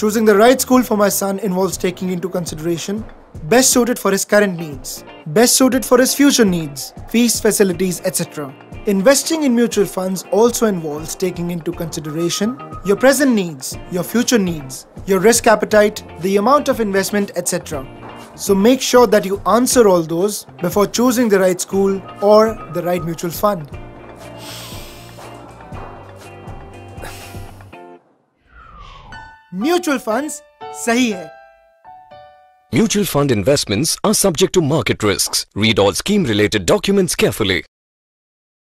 Choosing the right school for my son involves taking into consideration best suited for his current needs, best suited for his future needs, fees, facilities, etc. Investing in mutual funds also involves taking into consideration your present needs, your future needs, your risk appetite, the amount of investment, etc. So make sure that you answer all those before choosing the right school or the right mutual fund. Mutual funds सही है। Mutual fund investments are subject to market risk read all scheme related documents carefully